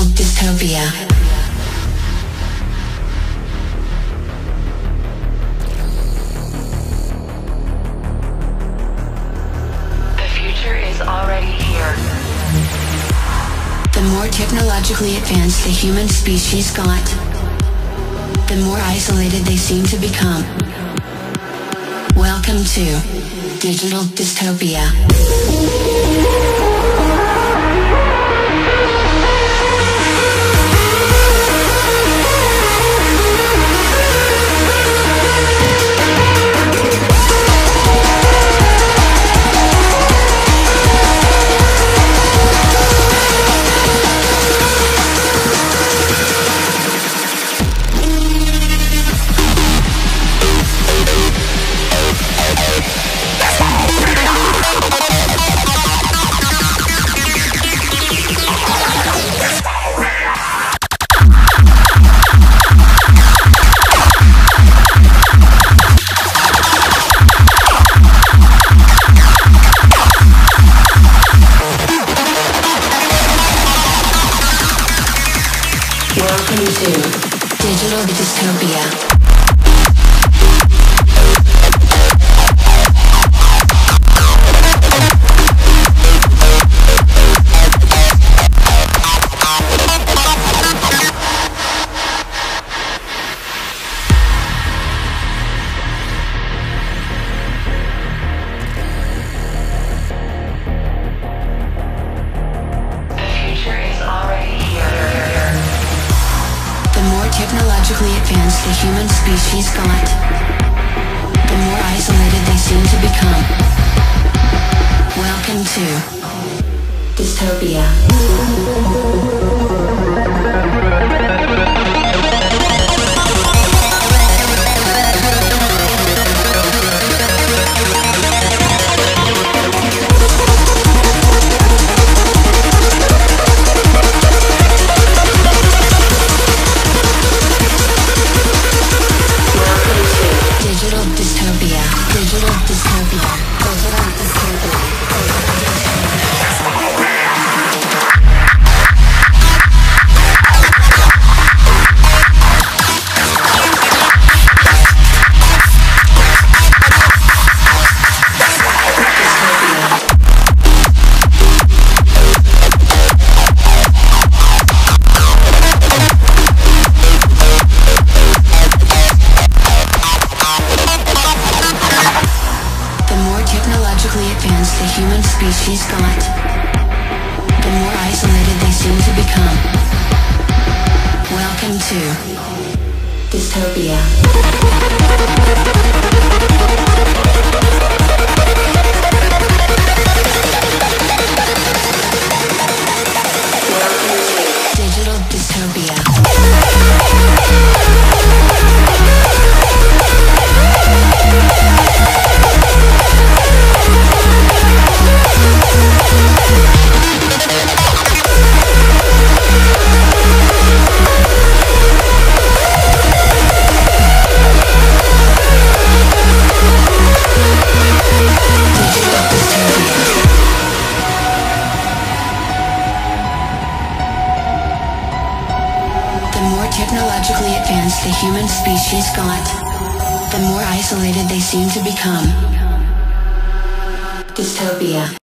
Digital dystopia. The future is already here. The more technologically advanced the human species got, the more isolated they seem to become. Welcome to Digital Dystopia. Digital Dystopia. Technologically advanced the human species got, the more isolated they seem to become. Welcome to Dystopia. Species got, the more isolated they seem to become. Welcome to Dystopia. Technologically advanced the human species got, the more isolated they seem to become. Dystopia.